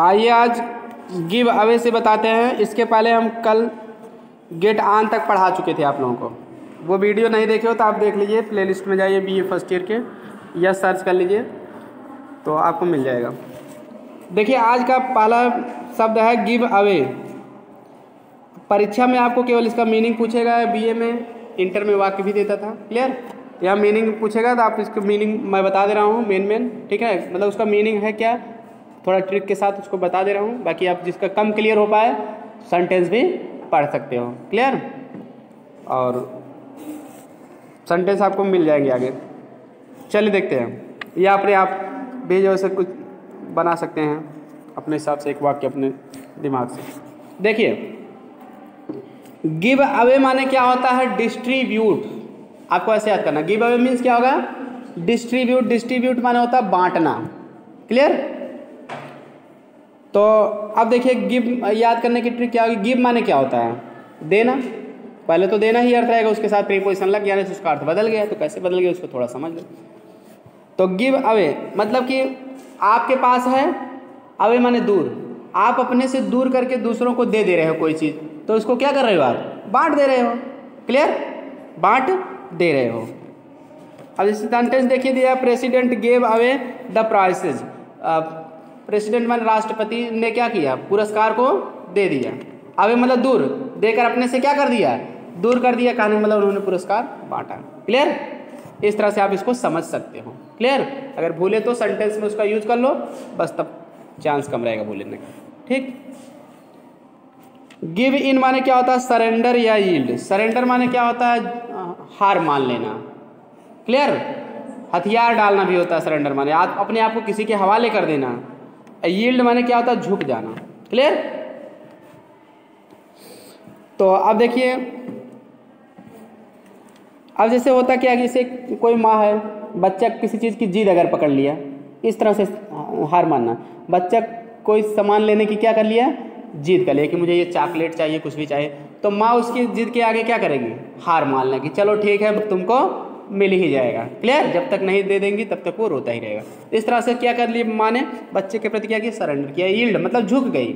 आइए आज give away से बताते हैं। इसके पहले हम कल गेट आन तक पढ़ा चुके थे आप लोगों को। वो वीडियो नहीं देखे हो तो आप देख लीजिए प्ले लिस्ट में जाइए बी ए फ़र्स्ट ईयर के, या सर्च कर लीजिए तो आपको मिल जाएगा। देखिए, आज का पहला शब्द है गिव अवे। परीक्षा में आपको केवल इसका मीनिंग पूछेगा बीए में इंटर में वाक्य भी देता था। क्लियर यहाँ मीनिंग पूछेगा तो आप इसका मीनिंग मैं बता दे रहा हूँ मेन मेन ठीक है? मतलब उसका मीनिंग है क्या? थोड़ा ट्रिक के साथ उसको बता दे रहा हूँ। बाकी आप जिसका कम क्लियर हो पाए सेंटेंस भी पढ़ सकते हो। क्लियर और सेंटेंस आपको मिल जाएँगे आगे। चलिए देखते हैं। या अपने आप भी जो से कुछ बना सकते हैं। अपने हिसाब से एक वाक्य अपने दिमाग से। देखिए गिव अवे माने क्या होता है? डिस्ट्रीब्यूट आपको ऐसे याद करना। गिव अवे मीन्स क्या होगा? डिस्ट्रीब्यूट डिस्ट्रीब्यूट माने होता है बांटना। क्लियर तो अब देखिए गिव याद करने की ट्रिक क्या होगी? गिव माने क्या होता है? देना। पहले तो देना ही अर्थ रहेगा, उसके साथ प्रीपोजिशन लग गया, उसका अर्थ बदल गया तो कैसे बदल गया, उसको थोड़ा समझ लो। तो गिव अवे मतलब कि आपके पास है अवे माने दूर। आप अपने से दूर करके दूसरों को दे दे रहे हो कोई चीज़ तो उसको क्या कर रहे हो आप? बांट दे रहे हो। क्लियर बांट दे रहे हो। अब इस सेंटेंस देखिए दिया president gave away the prizes president मान राष्ट्रपति ने क्या किया? पुरस्कार को दे दिया। अवे मतलब दूर, देकर अपने से क्या कर दिया? दूर कर दिया, कहने मतलब उन्होंने पुरस्कार बांटा। क्लियर इस तरह से आप इसको समझ सकते हो। क्लियर अगर भूले तो सेंटेंस में उसका यूज़ कर लो, बस तब चांस कम रहेगा भूलने का ठीक? गिव इन माने क्या होता? है सरेंडर या यील्ड सरेंडर माने क्या होता? है हार मान लेना। क्लियर हथियार डालना भी होता है सरेंडर माने। आप अपने आप को किसी के हवाले कर देना। यील्ड माने क्या होता है? झुक जाना। क्लियर तो अब देखिए, अब जैसे होता क्या कि जैसे कोई माँ है, बच्चा किसी चीज़ की जिद अगर पकड़ लिया, इस तरह से हार मानना। बच्चा कोई सामान लेने की क्या कर लिया? जिद कर लिया कि मुझे ये चॉकलेट चाहिए, कुछ भी चाहिए। तो माँ उसकी जिद के आगे क्या करेगी? हार मान लेगी। चलो ठीक है, तुमको मिल ही जाएगा। क्लियर जब तक नहीं दे देंगी, तब तक वो रोता ही रहेगा। इस तरह से क्या कर लिए माँ ने? बच्चे के प्रति क्या किया? सरेंडर किया। यील्ड मतलब झुक गई।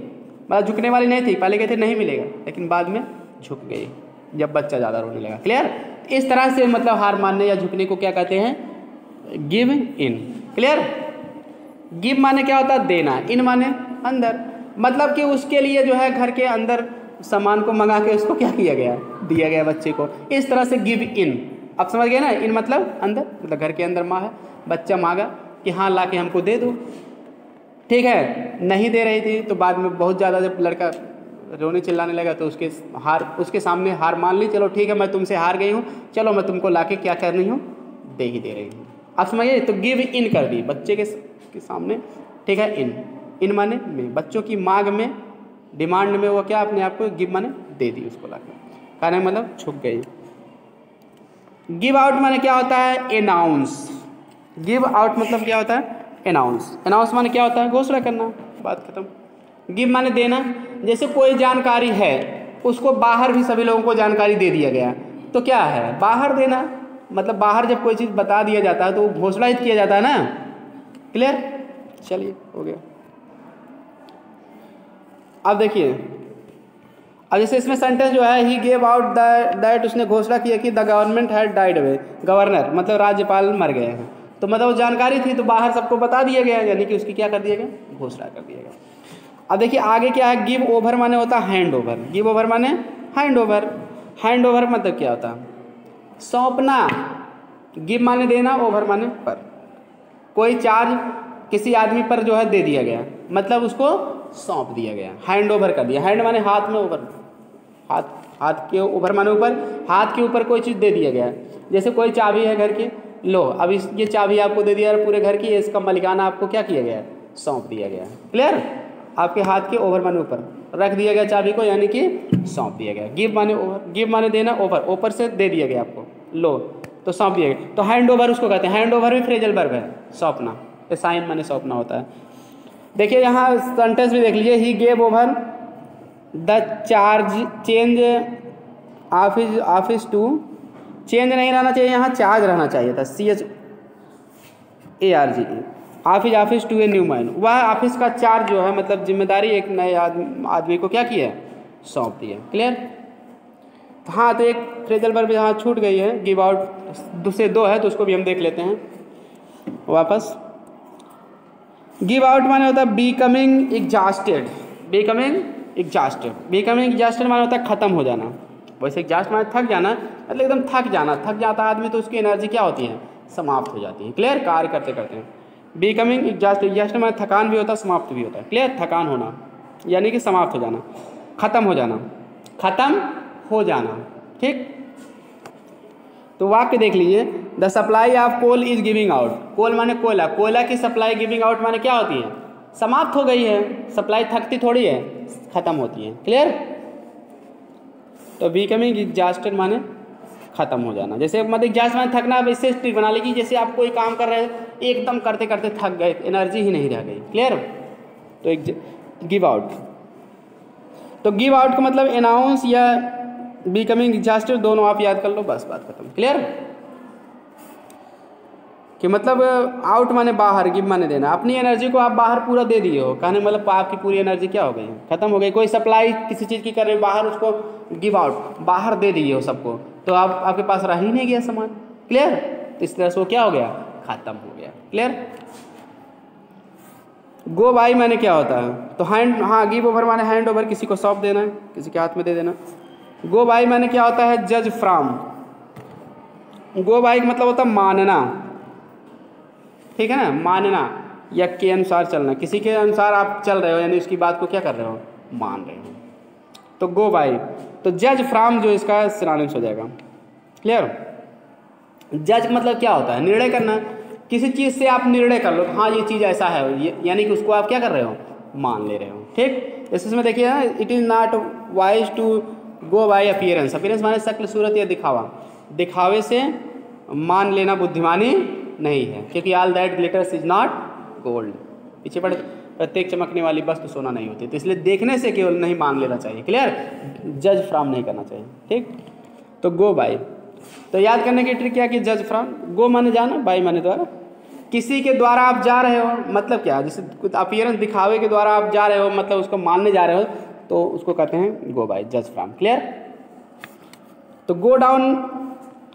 मतलब झुकने वाली नहीं थी। पहले कहते नहीं मिलेगा, लेकिन बाद में झुक गई, जब बच्चा ज़्यादा रोने लगा। क्लियर इस तरह से मतलब हार मानने या झुकने को क्या कहते हैं? गिव इन क्लियर गिव माने क्या होता? है देना। इन माने अंदर। मतलब कि उसके लिए जो है घर के अंदर सामान को मंगा के उसको क्या किया गया? दिया गया बच्चे को। इस तरह से गिव इन आप समझ गए ना इन मतलब अंदर मतलब घर के अंदर माँ है बच्चा मांगा कि हाँ ला के हमको दे दो। ठीक है नहीं दे रही थी तो बाद में बहुत ज़्यादा जब लड़का रोने चिल्लाने लगा तो उसके हार उसके सामने हार मान ली चलो ठीक है मैं तुमसे हार गई हूँ चलो मैं तुमको ला के क्या कर रही हूँ दे ही दे रही हूँ। आप समझिए तो गिव इन कर दी बच्चे के, के सामने ठीक है इन इन माने में बच्चों की मांग में डिमांड में वो क्या अपने आप को गिव माने दे दी उसको ला कहने मतलब छुप गई। गिव आउट माने क्या होता है? अनाउंस गिव आउट मतलब क्या होता है? अनाउंस अनाउंस माने क्या होता है? घोषणा करना। बात खत्म। गिव माने देना। जैसे कोई जानकारी है, उसको बाहर भी सभी लोगों को जानकारी दे दिया गया। तो क्या है? बाहर देना। मतलब बाहर जब कोई चीज़ बता दिया जाता है तो वो घोषणा किया जाता है ना? क्लियर चलिए, हो गया। अब देखिए अब जैसे इसमें सेंटेंस जो है ही गेव आउट दैट उसने घोषणा किया कि the government had died away governor मतलब राज्यपाल मर गए हैं। तो मतलब वो जानकारी थी तो बाहर सबको बता दिया गया, यानी कि उसकी क्या कर दिया गया? घोषणा कर दिया गया। अब देखिए, आगे क्या है? गिव ओवर माने होता है हैंड ओवर गिव ओवर माने हैंड ओवर हैंड ओवर मतलब क्या होता? सौंपना। गिव माने देना ओवर माने पर। कोई चार्ज किसी आदमी पर जो है दे दिया गया। मतलब उसको सौंप दिया गया। हैंड ओवर कर दिया। हैंड माने हाथ में ओवर हाथ हाथ के ऊपर, माने ऊपर, हाथ के ऊपर कोई चीज़ दे दिया गया। जैसे कोई चाबी है घर की, लो, अब इस, ये चाबी आपको दे दिया और पूरे घर की, इसका मलिकाना आपको क्या किया गया? सौंप दिया गया। क्लियर आपके हाथ के ओवर माने ऊपर, रख दिया गया चाबी को, यानी कि सौंप दिया गया। गिव माने ओवर गिव माने देना ओवर ऊपर से दे दिया गया आपको। लो तो सौंप दिया गया। तो हैंड ओवर उसको कहते हैं। हैंड ओवर भी फ्रेजल वर्ब है, सौंपना। साइन माने सौंपना होता है। देखिए यहाँ सेंटेंस भी देख लीजिए। He gave over the charge, change office office to. Change नहीं रहना चाहिए, यहाँ चार्ज रहना चाहिए था C H A R G Hafiz office to a new man वह ऑफ़िस का चार्ज जो है मतलब ज़िम्मेदारी एक नए आदमी को क्या किया सौंप दिया क्लियर हाँ तो एक फ्रेजल वर्ब यहाँ छूट गई है गिव आउट दूसरे दो है तो उसको भी हम देख लेते हैं। वापस। गिव आउट माने होता है becoming exhausted becoming exhausted becoming exhausted माने होता है ख़त्म हो जाना। वैसे एग्जास्ट माने थक जाना मतलब एकदम थक जाना। थक जाता आदमी तो उसकी एनर्जी क्या होती है? समाप्त हो जाती है। क्लियर कार्य करते करते। हैं बीकमिंग एग्जास्ट एग्जास्ट माने थकान भी होता है समाप्त भी होता है। क्लियर थकान होना, यानी कि समाप्त हो जाना। ख़त्म हो जाना। ख़त्म हो जाना। ठीक? तो वाक्य देख लीजिए। The supply of coal is giving out coal माने कोयला। कोयला की सप्लाई गिविंग आउट माने क्या होती है? समाप्त हो गई है। सप्लाई थकती थोड़ी है। ख़त्म होती है। क्लियर तो बिकमिंग एग्जास्टेड माने ख़त्म हो जाना। जैसे मत एग्जास्ट माने थकना, अब इससे ट्रिक बना लेगी। जैसे आप कोई काम कर रहे हैं, एकदम करते करते थक गए एनर्जी ही नहीं रह गई। क्लियर तो एक गिव आउट तो गिव आउट का मतलब अनाउंस या बिकमिंग एग्जास्टेड दोनों आप याद कर लो, बस बात खत्म। क्लियर कि मतलब आउट माने बाहर गिव माने देना। अपनी एनर्जी को आप बाहर पूरा दे दिए हो। कहने मतलब आपकी पूरी एनर्जी क्या हो गई? खत्म हो गई। कोई सप्लाई किसी चीज़ की कर रहे हो, बाहर उसको गिव आउट बाहर दे दिए हो सबको तो आप, आपके पास रह ही नहीं गया सामान। क्लियर तो इस तरह से वो क्या हो गया? खत्म हो गया। क्लियर गो बाई मैंने क्या होता है? तो हैंड हाँ गिव ओवर माने हैंड ओवर किसी को सौंप देना है, किसी के हाथ में दे देना गो बाई मैंने क्या होता है? जज फ्राम गो बाई मतलब होता है मानना। ठीक है ना? मानना या के अनुसार चलना। किसी के अनुसार आप चल रहे हो, यानी उसकी बात को क्या कर रहे हो? मान रहे हो। तो गो बाई तो जज फ्राम जो इसका सिनानिम्स हो जाएगा। क्लियर जज मतलब क्या होता है? निर्णय करना। किसी चीज़ से आप निर्णय कर लो हाँ ये चीज़ ऐसा है यानी कि उसको आप क्या कर रहे हो? मान ले रहे हो। ठीक? इसमें देखिए ना it is not wise to go by appearance appearance माने शक्ल, सूरत या दिखावा। दिखावे से मान लेना बुद्धिमानी नहीं है, क्योंकि all that glitters is not gold पीछे पड़े, प्रत्येक चमकने वाली वस्तु तो सोना नहीं होती तो इसलिए देखने से केवल नहीं मान लेना चाहिए। क्लियर जज फ्राम नहीं करना चाहिए, ठीक? तो गो बाई तो याद करने की ट्रिक क्या कि जज फ्राम गो माने जाना बाई माने द्वारा? किसी के द्वारा आप जा रहे हो मतलब क्या? जैसे कुछ अपियरेंस दिखावे के द्वारा आप जा रहे हो मतलब उसको मानने जा रहे हो तो उसको कहते हैं गो बाई जज फ्राम क्लियर तो गो डाउन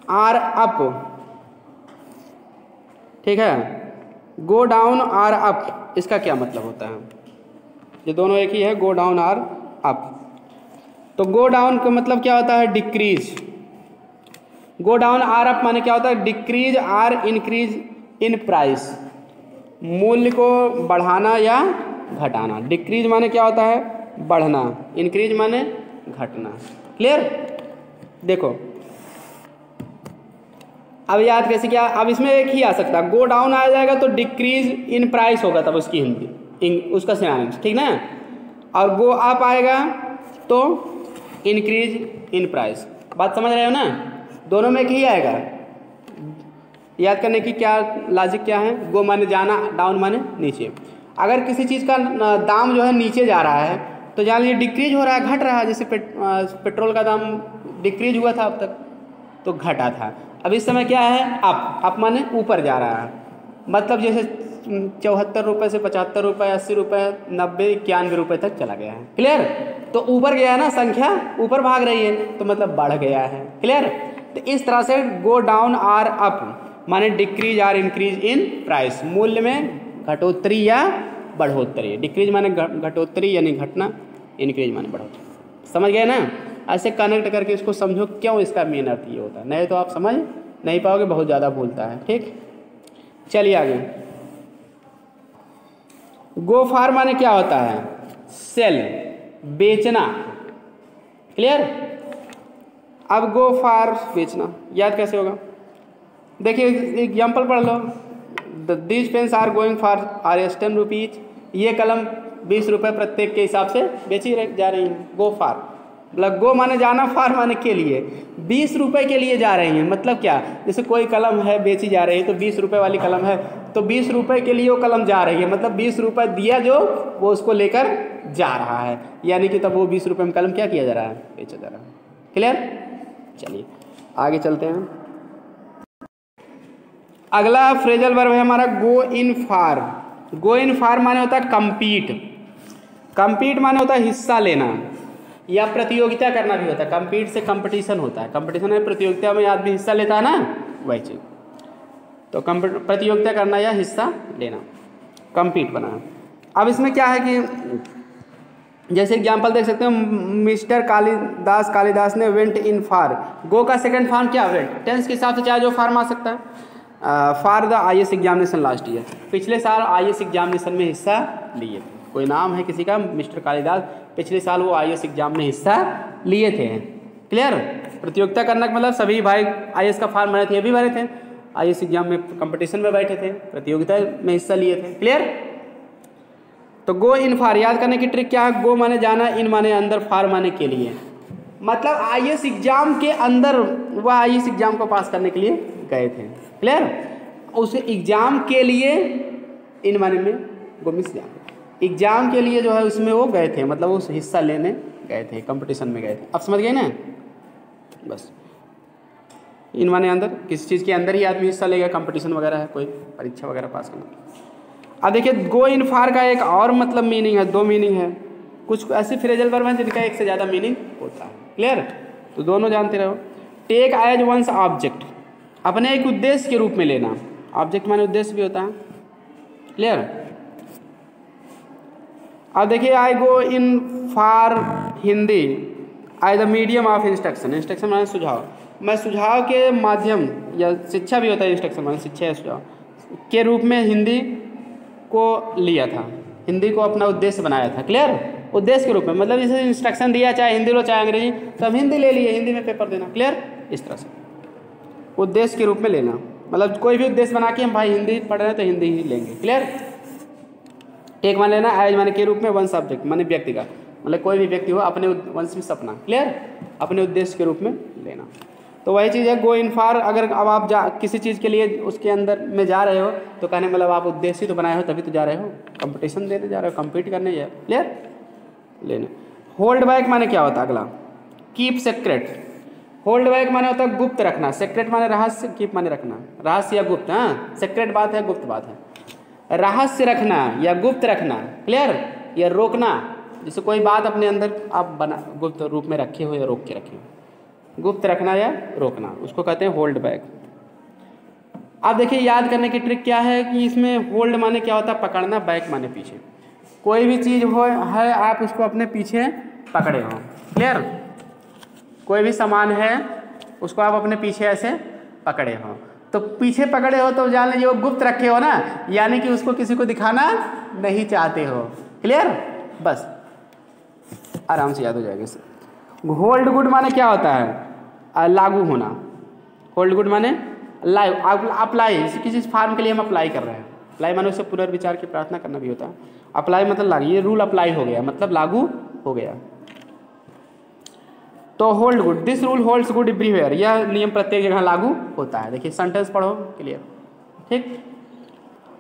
आर अप ठीक है? गो डाउन आर अप इसका क्या मतलब होता है? ये दोनों एक ही है गो डाउन आर अप तो गो डाउन का मतलब क्या होता है? Decrease go down or up माने क्या होता है? Decrease or increase in price मूल्य को बढ़ाना या घटाना. डिक्रीज माने क्या होता है? बढ़ना. इंक्रीज माने घटना. क्लियर देखो अब याद कैसे क्या? अब इसमें एक ही आ सकता है। गो डाउन आ जाएगा तो डिक्रीज इन प्राइस होगा तब उसकी हिंदी। उसका सिनानिम्स ठीक ना? और गो अप आएगा तो इंक्रीज इन प्राइस बात समझ रहे हो ना? दोनों में एक ही आएगा। याद करने की क्या लॉजिक क्या है? गो माने जाना डाउन माने नीचे। अगर किसी चीज़ का दाम जो है नीचे जा रहा है तो जान लीजिए डिक्रीज हो रहा है घट रहा है जैसे पेट, पेट्रोल का दाम डिक्रीज हुआ था अब तक तो घटा था। अब इस समय क्या है? अप अप माने ऊपर जा रहा है। मतलब जैसे चौहत्तर रुपये से पचहत्तर रुपये अस्सी रुपये नब्बे, इक्यानवे रुपये तक चला गया है। क्लियर तो ऊपर गया है ना संख्या? ऊपर भाग रही है तो मतलब बढ़ गया है। क्लियर तो इस तरह से गो डाउन आर अप माने decrease or increase in price मूल्य में घटोत्तरी या बढ़ोत्तरी। डिक्रीज माने घटोत्तरी यानी घटना इंक्रीज माने बढ़ोतरी समझ गए ना? ऐसे कनेक्ट करके इसको समझो क्यों इसका मेन अर्थ ये होता है। नहीं तो आप समझ नहीं पाओगे, बहुत ज़्यादा भूलता है, ठीक? चलिए आगे। गो फार माने क्या होता है? सेल, बेचना। क्लियर अब गो फार बेचना, याद कैसे होगा? देखिए एग्ज़ाम्पल पढ़ लो। These pens are going for R S ten rupees ये कलम बीस रुपये प्रत्येक के हिसाब से बेची जा रही है। गो फार मतलब गो माने जाना, फार माने के लिए। बीस रुपए के लिए जा रही हैं। मतलब क्या? जैसे कोई कलम है, बेची जा रही है तो बीस रुपए वाली कलम है तो बीस रुपए के लिए वो कलम जा रही है। मतलब बीस रुपए दिया जो, वो उसको लेकर जा रहा है। यानी कि तब वो बीस रुपए में कलम क्या किया जा रहा है? बेचा जा रहा है। क्लियर चलिए, आगे चलते हैं अगला फ्रेजल वर्ब है हमारा गो इन फार। गो इन फार माने होता है कम्पीट कम्पीट माने होता है हिस्सा लेना। या प्रतियोगिता करना भी होता है। कम्पीट से कंपटीशन होता है। कंपटीशन में प्रतियोगिता में आदमी हिस्सा लेता है ना? वही चीज़। तो प्रतियोगिता करना या हिस्सा लेना। कम्पीट बनाना। अब इसमें क्या है कि जैसे एग्ज़ाम्पल देख सकते हो, मिस्टर कालिदास कालिदास ने वेंट इन फार गो का सेकंड फॉर्म क्या वेंट टेंस के हिसाब से चाहे जो फार्म आ सकता है। For the I S examination last year पिछले साल आई एस एग्जामिनेशन में हिस्सा लिए। कोई नाम है किसी का? मिस्टर कालिदास पिछले साल वो आई एग्ज़ाम में हिस्सा लिए थे। क्लियर? प्रतियोगिता करना का मतलब सभी भाई आई का फॉर्म भरे थे, ये भी भरे थे। आई एग्ज़ाम में कंपटीशन में बैठे थे, प्रतियोगिता में हिस्सा लिए थे। क्लियर? तो गो इन फार, याद करने की ट्रिक क्या है? गो माने जाना, इन माने अंदर, फार माने के लिए। मतलब आईएएस एग्ज़ाम के अंदर वह आईएएस एग्ज़ाम को पास करने के लिए गए थे। क्लियर? उस एग्ज़ाम के लिए इन माने में गो मिस जाम एग्ज़ाम के लिए जो है उसमें वो गए थे मतलब उस हिस्सा लेने गए थे कंपटीशन में गए थे। अब समझ गए ना? बस। इन माने अंदर, किसी चीज़ के अंदर ही आदमी हिस्सा लेगा कंपटीशन वगैरह है, कोई परीक्षा वगैरह पास करना। अब देखिए गो इन फार का एक और मतलब मीनिंग है, दो मीनिंग है। कुछ ऐसे फ्रेजल वर्ब हैं जिनका एक से ज़्यादा मीनिंग होता है। क्लियर तो दोनों जानते रहो। टेक एज वंस ऑब्जेक्ट अपने एक उद्देश्य के रूप में लेना। ऑब्जेक्ट माने उद्देश्य भी होता है। क्लियर अब देखिए I go in for Hindi I the medium of instruction instruction माने सुझाव। मैं सुझाव के माध्यम या शिक्षा भी होता है इंस्ट्रक्शन माने शिक्षा या सुझाव, के रूप में हिंदी को लिया था। हिंदी को अपना उद्देश्य बनाया था। क्लियर उद्देश्य के रूप में। मतलब जैसे इंस्ट्रक्शन दिया, चाहे हिंदी लो, चाहे अंग्रेज़ी तो हम हिंदी ले लिए। हिंदी में पेपर देना। क्लियर इस तरह से। उद्देश्य के रूप में लेना। मतलब कोई भी उद्देश्य बना के हम भाई हिंदी पढ़ रहे हैं तो हिंदी ही लेंगे। क्लियर एक मान लेना एज माने के रूप में वन सब्जेक्ट माने व्यक्ति का। मतलब कोई भी व्यक्ति हो, अपने वंश में सपना। क्लियर अपने उद्देश्य के रूप में लेना। तो वही चीज़ है गो इन फार अगर अब आप जा, किसी चीज़ के लिए उसके अंदर में जा रहे हो तो कहने मतलब आप उद्देश्य तो बनाए हो, तभी तो जा रहे हो। कंपटीशन देने जा रहे हो कम्पीट करने जा क्लियर लेने। होल्ड बैक माने क्या होता अगला? कीप सेक्रेट होल्ड बैक माने होता है गुप्त रखना। सेक्रेट माने रहस्य कीप माने रखना। रहस्य या गुप्त हाँ? सेक्रेट बात है, गुप्त बात है। रहस्य रखना या गुप्त रखना क्लियर या रोकना? जैसे कोई बात अपने अंदर आप बना, गुप्त रूप में रखे हो या रोक के रखे हो। गुप्त रखना या रोकना, उसको कहते हैं होल्ड बैक अब देखिए, याद करने की ट्रिक क्या है कि इसमें होल्ड माने क्या होता है? पकड़ना बैक माने पीछे। कोई भी चीज़ हो, है, आप उसको अपने पीछे पकड़े हो। क्लियर कोई भी सामान है, उसको आप अपने पीछे ऐसे पकड़े हो। तो पीछे पकड़े हो तो जान लीजिए वो गुप्त रखे हो ना, यानी कि उसको किसी को दिखाना नहीं चाहते हो। क्लियर बस। आराम से याद हो जाएगा होल्ड गुड माने क्या होता है? लागू होना। होल्ड गुड माने लाइव अप्लाई किसी फार्म के लिए हम अप्लाई कर रहे हैं। अप्लाई माने उससे पुनर्विचार की प्रार्थना करना भी होता है। अप्लाई मतलब लागू। ये रूल अप्लाई हो गया। मतलब लागू हो गया। तो hold good this rule holds good everywhere यह नियम प्रत्येक जगह लागू होता है। देखिए सेंटेंस पढ़ो क्लियर ठीक?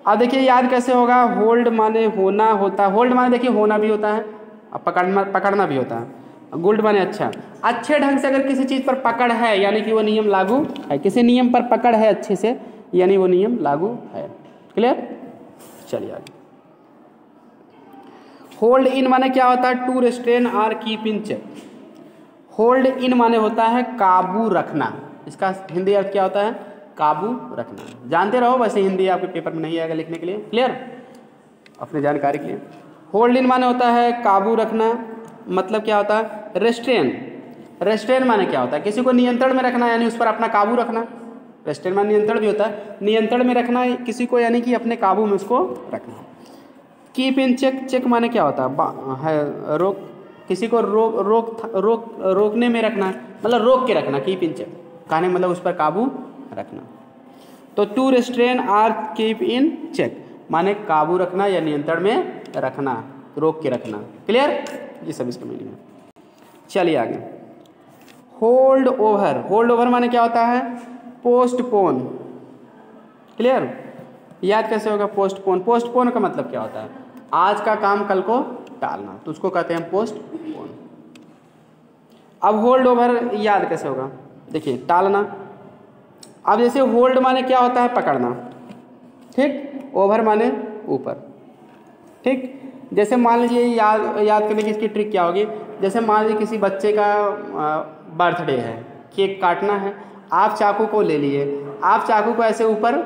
अब देखिए, याद कैसे होगा? होल्ड माने होना होता है। होल्ड माने देखिए, होना भी होता है अब पकड़ना पकड़ना भी होता है। गुल्ड बने अच्छा। अच्छे ढंग से अगर किसी चीज़ पर पकड़ है, यानी कि वो नियम लागू है, किसी नियम पर पकड़ है अच्छे से, यानी वो नियम लागू है। क्लियर चलिए आगे। होल्ड इन माने क्या होता है? To restrain or keep in check hold in माने होता है काबू रखना। इसका हिंदी अर्थ क्या होता है? काबू रखना। जानते रहो वैसे हिंदी आपके पेपर में नहीं आएगा लिखने के लिए। क्लियर अपने जानकारी के लिए। होल्ड इन माने होता है काबू रखना। मतलब क्या होता है? रेस्ट्रेन रेस्ट्रेन माने क्या होता है? किसी को नियंत्रण में रखना यानी उस पर अपना काबू रखना। रेस्ट्रेन माने नियंत्रण भी होता है। नियंत्रण में रखना किसी को यानी कि अपने काबू में उसको रखना। कीप इन चेक चेक माने क्या होता है, है रोक किसी को रोक रोक रोक, रोकने में रखना मतलब रोक के रखना कीप इन चेक कहने मतलब उस पर काबू रखना। तो to restrain or keep in check माने काबू रखना या नियंत्रण में रखना, रोक के रखना। क्लियर ये सब इसका मीनिंग है। चलिए आगे। होल्ड ओवर होल्ड ओवर माने क्या होता है? पोस्टपोन क्लियर याद कैसे होगा पोस्टपोन पोस्टपोन का मतलब क्या होता है? आज का काम कल को टालना। तो उसको कहते हैं पोस्टपोन अब होल्ड ओवर याद कैसे होगा? देखिए, टालना। अब जैसे होल्ड माने क्या होता है? पकड़ना। ठीक? ओवर माने ऊपर। ठीक? जैसे मान लीजिए याद याद करने की इसकी ट्रिक क्या होगी? जैसे मान लीजिए किसी बच्चे का बर्थडे है केक काटना है, आप चाकू को ले लिए, आप चाकू को ऐसे ऊपर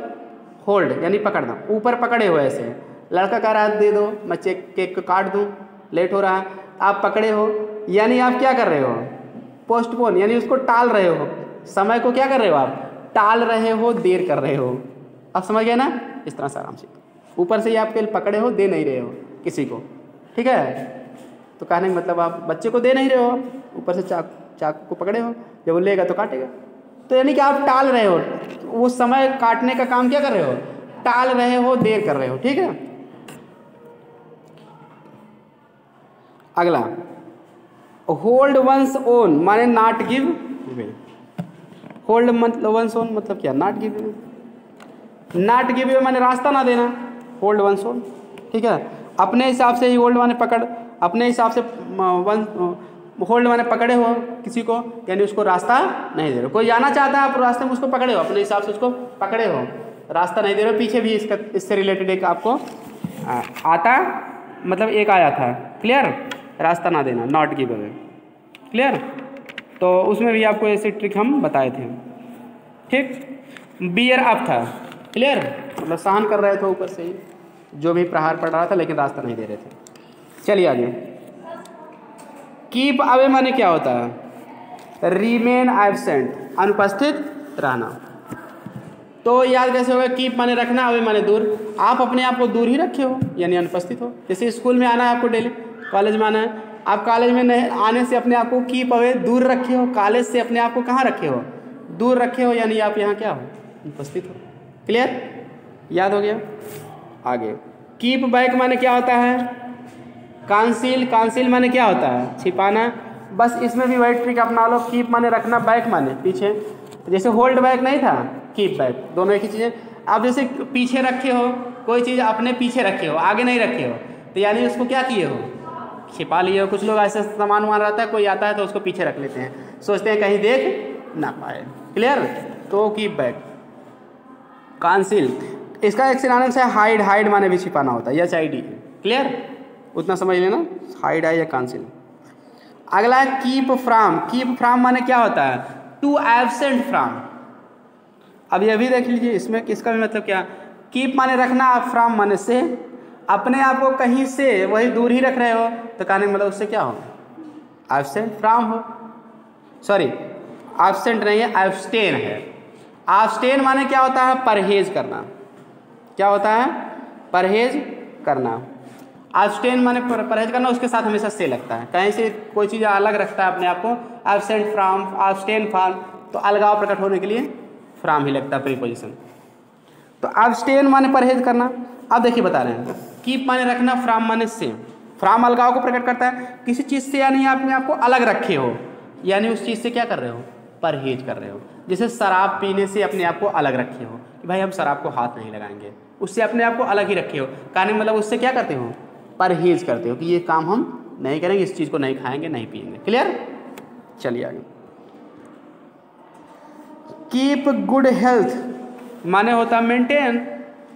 होल्ड यानी पकड़ना। ऊपर पकड़े हुए ऐसे। लड़का का रात दे दो, मैं चेक, केक को काट दूँ, लेट हो रहा है। आप पकड़े हो, यानी आप क्या कर रहे हो? पोस्टपोन यानी उसको टाल रहे हो। समय को क्या कर रहे हो आप? टाल रहे हो, देर कर रहे हो। आप समझ गए ना? इस तरह से आराम से। ऊपर से ही आप केवल पकड़े हो, दे नहीं रहे हो किसी को। ठीक है? तो कहने का मतलब आप बच्चे को दे नहीं रहे हो। ऊपर से चाक, चाकू को पकड़े हो। जब वो लेगा तो काटेगा। तो यानी कि आप टाल रहे हो। वो समय काटने का काम क्या कर रहे हो? टाल रहे हो, देर कर रहे हो। ठीक है? अगला। होल्ड वंस ओन माने नॉट गिव होल्ड मतलब वंस ओन मतलब क्या? नॉट गिव नॉट गिव माने रास्ता ना देना। होल्ड वंस ओन ठीक है? अपने हिसाब से ही होल्ड माने पकड़ अपने हिसाब से वन होल्ड माने पकड़े हो किसी को यानी उसको रास्ता नहीं दे रहे हो। कोई जाना चाहता है आप रास्ते में उसको पकड़े हो अपने हिसाब से उसको पकड़े हो। रास्ता नहीं दे रहे हो पीछे भी इसका इससे रिलेटेड एक आपको आ, आता मतलब एक आया था। क्लियर रास्ता ना देना नॉट गिव अवे क्लियर तो उसमें भी आपको ऐसे ट्रिक हम बताए थे। ठीक? बियर अप था। क्लियर मतलब सहन कर रहे थे ऊपर से ही। जो भी प्रहार पड़ रहा था, लेकिन रास्ता नहीं दे रहे थे। चलिए आगे। कीप अवे माने क्या होता है? रिमेन एबसेंट अनुपस्थित रहना। तो याद कैसे होगा? कीप माने रखना अवे माने दूर। आप अपने आप को दूर ही रखे हो, यानी अनुपस्थित हो। जैसे स्कूल में आना है आपको डेली कॉलेज में आना है। आप कॉलेज में नहीं, आने से अपने आप को कीप अवे दूर रखे हो। कॉलेज से अपने आप को कहाँ रखे हो? दूर रखे हो, यानी आप यहाँ क्या हो? उपस्थित हो। क्लियर याद हो गया? आगे। कीप बैक माने क्या होता है? कांसिल कांसिल माने क्या होता है? छिपाना। बस इसमें भी वाइट ट्रिक अपना लो। कीप माने रखना बैक माने पीछे। जैसे होल्ड बैक नहीं था? कीप बैक दोनों एक ही चीज़ें। आप जैसे पीछे रखे हो, कोई चीज़ अपने पीछे रखे हो, आगे नहीं रखे हो तो यानी उसको क्या किए हो? छिपा लिए हो कुछ लोग ऐसे सामान वामान रहता है, कोई आता है तो उसको पीछे रख लेते हैं। सोचते हैं कहीं देख ना पाए। क्लियर तो कीप बैक कांसिल इसका एक सिनानिम से हाइड हाइड माने भी छिपाना होता है एच आई डी क्लियर उतना समझ लेना। हाइड आई या कांसिल अगला है कीप फ्राम कीप फ्राम माने क्या होता है? टू एबसेंट फ्राम अब ये भी देख लीजिए, इसमें किसका भी मतलब क्या? कीप माने रखना फ्राम माने से अपने आप को कहीं से वही दूर ही रख रहे हो तो कहने मतलब उससे क्या हो एबसेंट फ्राम हो। सॉरी एबसेंट नहीं है एबस्टेन है। एबस्टेन माने क्या होता है? परहेज करना। क्या होता है? परहेज करना। एब्सटेन माने परहेज करना, उसके साथ हमेशा से लगता है। कहीं से कोई चीज़ अलग रखता है अपने आप को एबसेंट फ्राम एब्सटेन फ्राम तो अलगाव प्रकट होने के लिए फ्राम ही लगता है प्रीपोजिशन तो एब्सटेन माने परहेज करना। अब देखिए बता रहे हैं। कीप माने रखना, फ्राम माने से फ्राम अलगाव को प्रकट करता है, किसी चीज़ से यानी अपने आपको अलग रखे हो, यानी उस चीज़ से क्या कर रहे हो, परहेज कर रहे हो। जैसे शराब पीने से अपने आप को अलग रखे हो, कि भाई हम शराब को हाथ नहीं लगाएँगे, उससे अपने आप को अलग ही रखे हो। कहने मतलब उससे क्या करते हो? परहेज करते हो कि ये काम हम नहीं करेंगे, इस चीज़ को नहीं खाएँगे, नहीं पियेंगे। क्लियर चलिए आगे। कीप गुड हेल्थ माने होता मेंटेन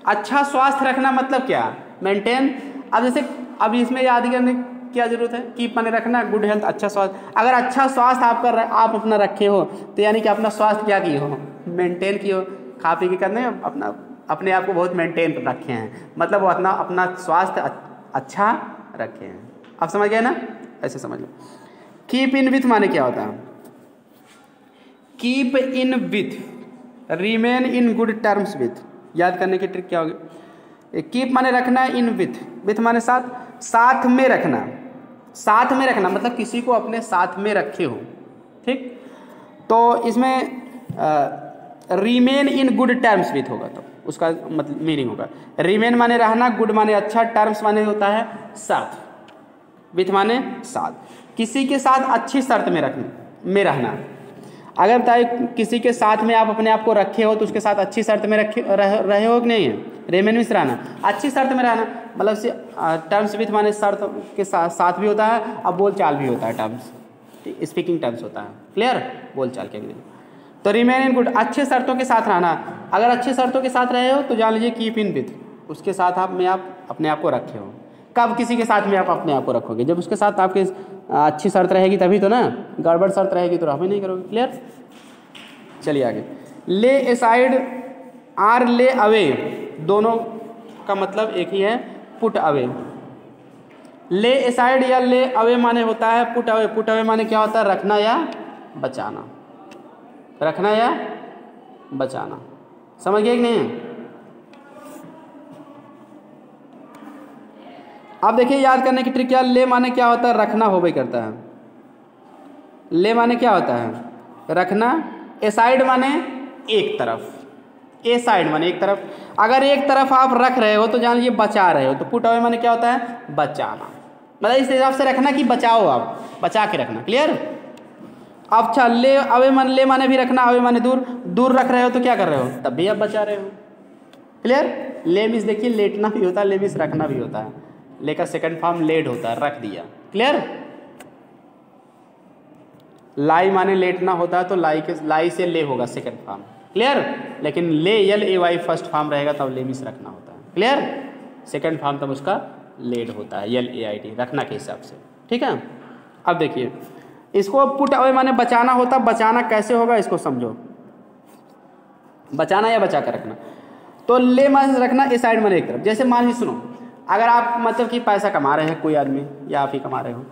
अच्छा स्वास्थ्य रखना मतलब क्या? मेंटेन अब जैसे, अब इसमें याद करने क्या ज़रूरत है? कीप माने रखना गुड हेल्थ अच्छा स्वास्थ्य। अगर अच्छा स्वास्थ्य आप कर आप अपना रखे हो तो यानी कि अपना स्वास्थ्य क्या किए हो? मेंटेन किए हो। खा पी के करने अपना, अपने आप को बहुत मेंटेन रखे हैं। मतलब वो अपना अपना स्वास्थ्य अच्छा रखे हैं। आप समझ गए ना? ऐसे समझ लो। कीप इन विथ माने क्या होता है? Keep in with remain in good terms with याद करने की ट्रिक क्या होगी? कीप माने रखना इन विथ विथ माने साथ साथ में रखना. साथ में रखना मतलब किसी को अपने साथ में रखे हो। ठीक? तो इसमें remain in good terms with होगा तो। उसका मतलब मीनिंग होगा। रिमेन माने रहना गुड माने अच्छा टर्म्स माने होता है साथ। विथ माने साथ। किसी के साथ अच्छी शर्त में रखना में रहना। अगर बताए किसी के साथ में आप अपने आप को रखे हो तो उसके साथ अच्छी शर्त में रखे रह, रहे हो कि नहीं है? रेमेन में रहना। अच्छी शर्त में रहना मतलब से टर्म्स विथ माने शर्त के साथ साथ भी होता है और बोल चाल भी होता है टर्म्स स्पीकिंग टर्म्स होता है। क्लियर बोल चाल के तो रिमेन इन गुड अच्छे शर्तों के साथ रहना। अगर अच्छे शर्तों के साथ रहे हो तो जान लीजिए कीप इन विथ उसके साथ आप में आप अपने आप को रखे हो। कब किसी के साथ में आप अपने आप को रखोगे? जब उसके साथ आपके अच्छी शर्त रहेगी तभी तो ना? गड़बड़ शर्त रहेगी तो आप ही नहीं करोगे। क्लियर चलिए आगे। ले एसाइड आर ले अवे। दोनों का मतलब एक ही है, पुट अवे। ले एसाइड या ले अवे माने होता है पुट अवे। पुट अवे माने क्या होता है? रखना या बचाना। रखना या बचाना। समझ गए कि नहीं? अब देखिए, याद करने की ट्रिक क्या? ले माने क्या होता है? रखना हो भाई करता है। ले माने क्या होता है? रखना। एसाइड माने एक तरफ़। ए साइड माने एक तरफ़, अगर एक तरफ़ आप रख रहे हो तो जान लीजिए बचा रहे हो तो पुट अवे माने क्या होता है? बचाना। मतलब इस हिसाब से रखना कि बचाओ आप, बचा के रखना क्लियर अब अच्छा ले अवे मन, ले माने भी रखना अवे माने दूर दूर रख रहे हो तो क्या कर रहे हो? तब भी आप बचा रहे हो। क्लियर ले मिस देखिए, लेटना भी होता है ले मिस रखना भी होता है। लेकर सेकंड फॉर्म लेट होता है रख दिया। क्लियर लाई माने लेटना होता है तो लाई के लाई से ले होगा सेकंड फॉर्म क्लियर लेकिन lay L A Y first form रहेगा, तब ले मिस रखना होता है। क्लियर सेकंड फॉर्म तब उसका लेट होता है यल ए आई टी रखना के हिसाब से। ठीक है? अब देखिए, इसको पुट अवे माने बचाना होता, बचाना कैसे होगा, इसको समझो। बचाना या बचा कर रखना। तो ले माने रखना इस साइड में एक तरफ़। जैसे मान लीजिए सुनो, अगर आप मतलब कि पैसा कमा रहे हैं, कोई आदमी, या आप ही कमा रहे हो।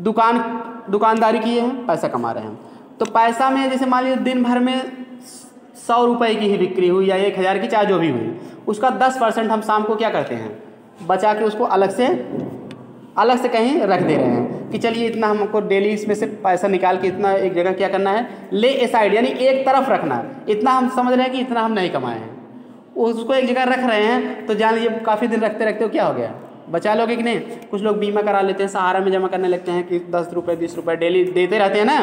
दुकान, दुकानदारी किए हैं, पैसा कमा रहे हैं। तो पैसा में जैसे मान लीजिए दिन भर में सौ रुपये की ही बिक्री हुई या एक हज़ार की, चाहे जो भी हुई, उसका दस परसेंट हम शाम को क्या करते हैं? बचा के उसको अलग से अलग से कहीं रख दे रहे हैं कि चलिए इतना हमको डेली इसमें से पैसा निकाल के इतना एक जगह क्या करना है? ले ए साइड यानी एक तरफ़ रखना। इतना हम समझ रहे हैं कि इतना हम नहीं कमाए हैं। उसको एक जगह रख रहे हैं तो जान लीजिए, काफ़ी दिन रखते रखते हो, क्या हो गया? बचा लोगे कि नहीं? कुछ लोग बीमा करा लेते हैं, सहारा में जमा करने लगते हैं कि दस रुपये बीस रुपये डेली देते रहते हैं ना?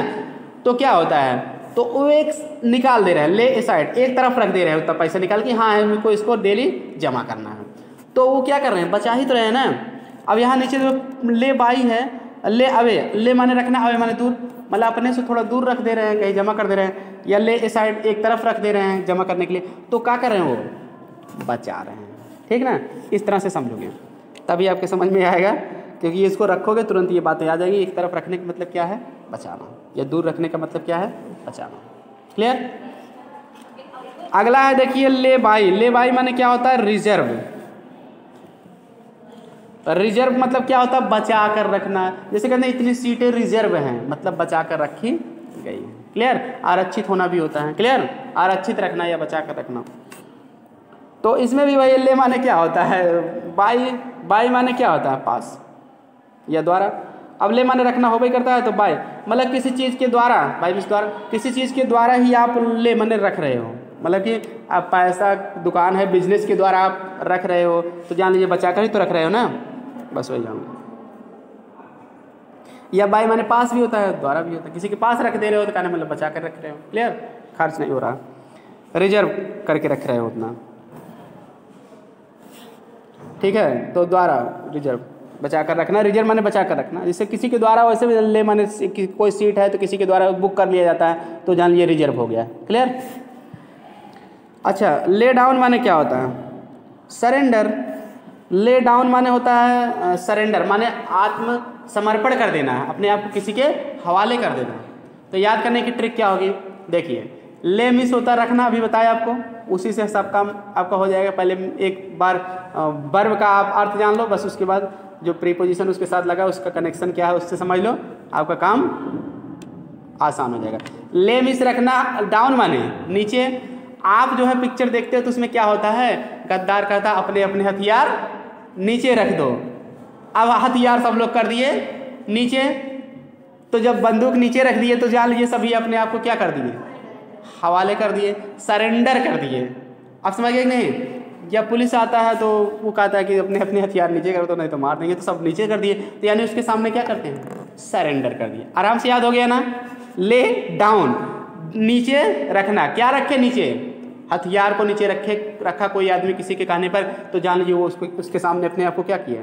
तो क्या होता है? तो वो एक निकाल दे रहे हैं, ले साइड, एक तरफ़ रख दे रहे हैं उतना पैसा निकाल के हाँ हमको इसको डेली जमा करना है। तो वो क्या कर रहे हैं, बचा ही तो रहे हैं ना। अब यहाँ नीचे जो ले बाई है, ले अवे, ले माने रखना, अवे माने दूर। मतलब अपने से थोड़ा दूर रख दे रहे हैं, कहीं जमा कर दे रहे हैं, या ले साइड एक तरफ़ रख दे रहे हैं जमा करने के लिए। तो क्या कर रहे हैं वो? बचा रहे हैं। ठीक ना? इस तरह से समझोगे। तभी आपके समझ में आएगा। क्योंकि इसको रखोगे, तुरंत ये बातें आ जाएँगी। एक तरफ़ रखने का मतलब क्या है? बचाना। या दूर रखने का मतलब क्या है? बचाना। क्लियर अगला है, देखिए, ले बाई। ले बाई माने क्या होता है? रिज़र्व। रिज़र्व मतलब क्या होता है? बचा कर रखना। जैसे कहते हैं, इतनी सीटें रिज़र्व हैं मतलब बचा कर रखी गई। हैं क्लियर आरक्षित होना भी होता है। क्लियर आरक्षित रखना या बचा कर रखना। तो इसमें भी वही ले माने क्या होता है? बाई बाई माने क्या होता है? पास। या द्वारा। अब ले माने रखना हो करता है तो बाई मतलब किसी चीज़ के द्वारा बाई मीस द्वारा, किसी चीज़ के द्वारा ही आप ले माने रख रहे हो। मतलब कि आप पैसा, दुकान है, बिज़नेस के द्वारा आप रख रहे हो तो जान लीजिए बचा कर ही तो रख रहे हो ना। बस वही जाऊँगा। या बाई माने पास भी होता है, द्वारा भी होता है। किसी के पास रख दे रहे हो तो कहने मतलब बचा कर रख रहे हो। क्लियर खर्च नहीं हो रहा। रिज़र्व करके रख रहे हो उतना ठीक है? तो द्वारा रिज़र्व बचा कर रखना, रिज़र्व माने बचा कर रखना। जैसे किसी के द्वारा वैसे भी ले माने कोई सीट है तो किसी के द्वारा बुक कर लिया जाता है तो जान लीजिए रिज़र्व हो गया। क्लियर अच्छा ले डाउन माने क्या होता है? सरेंडर ले डाउन माने होता है सरेंडर माने आत्म समर्पण कर देना है अपने आप को किसी के हवाले कर देना। तो याद करने की ट्रिक क्या होगी? देखिए ले मिस होता रखना, अभी बताया आपको। उसी से सब काम आपका हो जाएगा। पहले एक बार वर्ब का आप अर्थ जान लो, बस उसके बाद जो प्रीपोजिशन उसके साथ लगा, उसका कनेक्शन क्या है, उससे समझ लो, आपका काम आसान हो जाएगा। ले मिस रखना डाउन माने, नीचे। आप जो है पिक्चर देखते हो तो उसमें क्या होता है? गद्दार कहता अपने अपने हथियार नीचे रख दो। अब हथियार सब लोग कर दिए, नीचे। तो जब बंदूक नीचे रख दिए तो जान लीजिए सभी अपने आप को क्या कर दिए? हवाले कर दिए सरेंडर कर दिए। आप समझ गए नहीं? जब पुलिस आता है तो वो कहता है कि अपने अपने हथियार नीचे कर दो नहीं तो मार देंगे तो सब नीचे कर दिए। तो यानी उसके सामने क्या करते हैं? सरेंडर कर दिए। आराम से याद हो गया ना? ले डाउन नीचे रखना। क्या रखे नीचे? हथियार को नीचे रखे, रखा कोई आदमी किसी के कहने पर तो जान लीजिए वो उसको, उसके सामने अपने आप को क्या किया?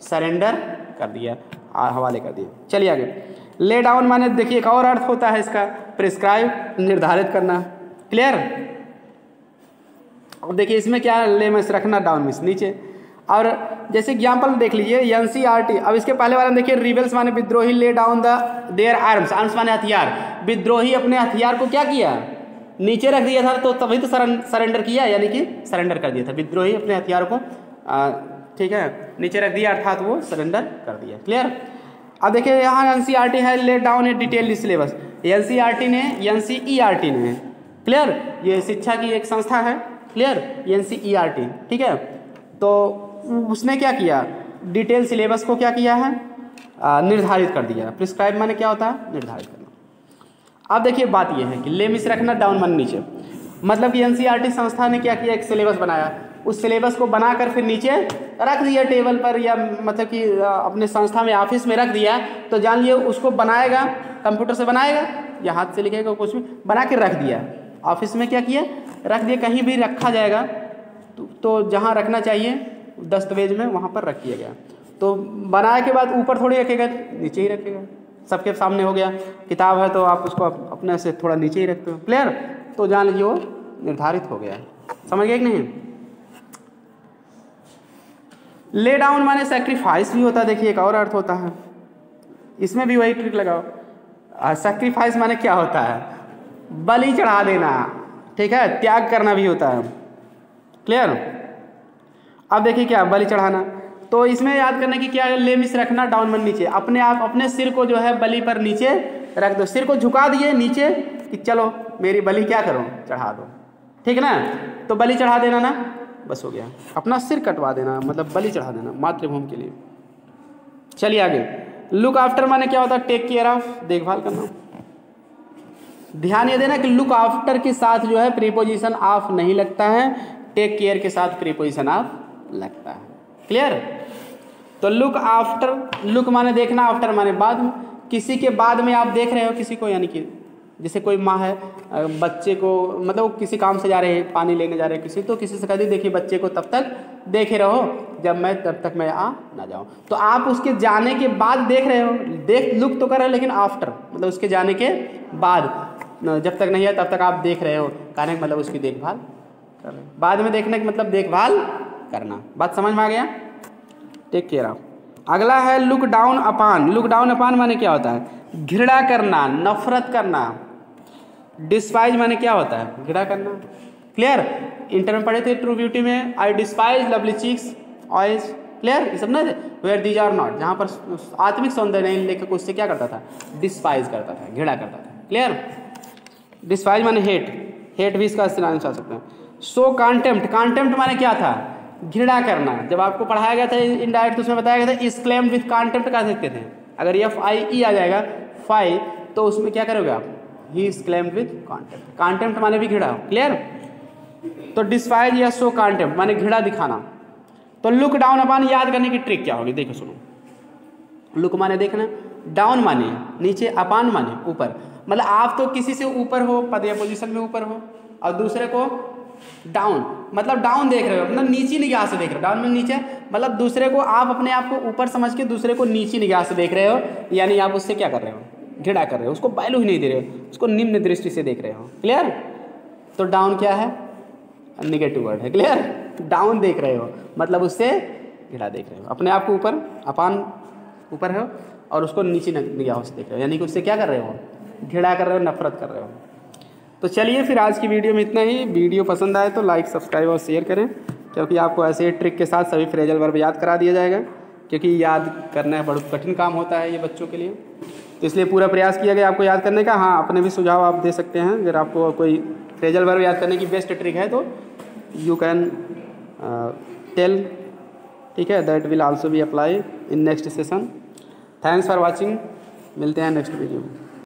सरेंडर कर दिया। हवाले कर दिया चलिए आगे। ले डाउन माने देखिए एक और अर्थ होता है इसका। प्रिस्क्राइब निर्धारित करना। क्लियर अब देखिए इसमें क्या है ले मिस रखना डाउन मिस नीचे। और जैसे एग्ज़ाम्पल देख लीजिए एन टी अब इसके पहले वाले में देखिए रिबल्स माने विद्रोही lay down the their arms arms माने हथियार। विद्रोही अपने हथियार को क्या किया? नीचे रख दिया था तो तभी तो सरेंडर किया, यानी कि सरेंडर कर दिया था। विद्रोही अपने हथियार को ठीक है, नीचे रख दिया, अर्थात वो सरेंडर कर दिया। क्लियर अब देखिए, यहाँ एन टी है lay down a detail syllabus N ने एन टी ने क्लियर ये शिक्षा की एक संस्था है। Clear N C E R T ठीक है? तो उसने क्या किया? डिटेल सिलेबस को क्या किया है? आ, निर्धारित कर दिया। प्रिस्क्राइब माने क्या होता? है निर्धारित करना। अब देखिए बात यह है कि ले मिस रखना डाउन मन नीचे। मतलब कि एन संस्था ने क्या किया? एक सिलेबस बनाया। उस सिलेबस को बनाकर फिर नीचे रख दिया टेबल पर या मतलब कि अपने संस्था में ऑफ़िस में रख दिया। तो जान लिए उसको बनाएगा कंप्यूटर से बनाएगा या हाथ से लिखेगा कुछ भी बना के रख दिया। ऑफ़िस में क्या किया? रख दिया कहीं भी रखा जाएगा तो, तो जहाँ रखना चाहिए दस्तावेज़ में वहाँ पर रख दिया गया। तो बनाए के बाद ऊपर थोड़ी रखेगा नीचे ही रखेगा। सबके सामने हो गया किताब है तो आप उसको अपने से थोड़ा नीचे ही रखते हो। क्लियर? तो जान लीजिए वो निर्धारित हो गया समझ गए कि नहीं? ले डाउन माने सेक्रीफाइस भी होता है। देखिए एक और अर्थ होता है। इसमें भी वही ट्रिक लगाओ। सेक्रीफाइस माने क्या होता है? बलि चढ़ा देना। ठीक है? त्याग करना भी होता है। क्लियर अब देखिए क्या, बलि चढ़ाना। तो इसमें याद करने की क्या ले मिस रखना डाउन मन नीचे। अपने आप, अपने सिर को जो है बलि पर नीचे रख दो। सिर को झुका दिए नीचे कि चलो, मेरी बलि क्या करो? चढ़ा दो। ठीक है ना? तो बलि चढ़ा देना ना? बस हो गया। अपना सिर कटवा देना मतलब बलि चढ़ा देना, मातृभूमि के लिए। चलिए आगे। लुक आफ्टर माने क्या होता? है टेक केयर ऑफ़ देखभाल करना। ध्यान ये देना कि लुक आफ्टर के साथ जो है प्रीपोजिशन ऑफ़ नहीं लगता है टेक केयर के साथ प्रीपोजिशन ऑफ़ लगता है। क्लियर तो लुक आफ्टर लुक माने देखना आफ्टर माने बाद। में किसी के बाद में आप देख रहे हो किसी को, यानी कि जैसे कोई माँ है बच्चे को मतलब किसी काम से जा रहे हैं पानी लेने जा रहे हैं किसी तो किसी से कहती देखिए बच्चे को तब तक देखे रहो, जब मैं, तब तक मैं आ ना जाऊँ। तो आप उसके जाने के बाद देख रहे हो। देख लुक तो कर रहे हो, लेकिन आफ्टर मतलब उसके जाने के बाद। जब तक नहीं है तब तक आप देख रहे हो। कहने का मतलब उसकी देखभाल कर रहे हो बाद में देखने का मतलब देखभाल करना। बात समझ में आ गया टेक केयर आप अगला है look down upon look down upon माने क्या होता है? घृणा करना, नफरत करना। डिस्पाइज माने क्या होता है? घृणा करना। क्लियर इंटर में पढ़े थे ट्रू ब्यूटी में I despise lovely cheeks eyes clear ये सब ना वेयर दीज आर नॉट जहाँ पर आत्मिक सौंदर्य नहीं लेकर उससे क्या करता था? डिस्पाइज करता था, घृणा करता था। क्लियर डिस्पाइज माने हेट हेट भी इसका इस्तेमाल चल सकते हैं। सो कॉन्टेम्प्ट कॉन्टेम्प्ट माने क्या था? घृणा करना। जब आपको पढ़ाया गया था इनडायरेक्ट तो उसमें बताया गया था इस क्लेम विथ कॉन्टेम्प्ट कर सकते थे। अगर एफ़ आई ई आ जाएगा फाइव तो उसमें क्या करोगे आप? He is claim with contempt contempt माने भी घृणा। क्लियर तो डिस्पाइज या सो कॉन्टेम्प्ट माने घृणा दिखाना। तो लुक डाउन अपान याद करने की ट्रिक क्या होगी? देखो सुनो। लुक माने देखना। डाउन माने, नीचे अपान माने, ऊपर। मतलब आप तो किसी से ऊपर हो पद या पोजीशन में ऊपर हो और दूसरे को डाउन मतलब डाउन देख रहे हो मतलब नीची निगाह से देख रहे हो डाउन में नीचे मतलब दूसरे को आप अपने आप को ऊपर समझ के दूसरे को नीची निगाह से देख रहे हो यानी आप उससे क्या कर रहे हो घृणा कर रहे हो उसको वैल्यू ही नहीं दे रहे हो उसको निम्न दृष्टि से देख रहे हो क्लियर तो डाउन क्या है निगेटिव वर्ड है क्लियर डाउन देख रहे हो मतलब उससे घृणा देख रहे हो अपने आप को ऊपर अपान ऊपर हो और उसको नीचे निगाह से देख रहे हो यानी कि उससे क्या कर रहे हो घृणा कर रहे हो, नफरत कर रहे हो। तो चलिए फिर आज की वीडियो में इतना ही। वीडियो पसंद आए तो लाइक सब्सक्राइब और शेयर करें, क्योंकि आपको ऐसे ट्रिक के साथ सभी फ्रेजल वर्ब याद करा दिया जाएगा, क्योंकि याद करना है बहुत कठिन काम होता है ये बच्चों के लिए। तो इसलिए पूरा प्रयास किया गया आपको याद करने का। हाँ अपने भी सुझाव आप दे सकते हैं, अगर आपको कोई फ्रेजल वर्ब याद करने की बेस्ट ट्रिक है तो यू कैन टेल ठीक है? That will also be apply in next session thanks for watching मिलते हैं नेक्स्ट वीडियो में।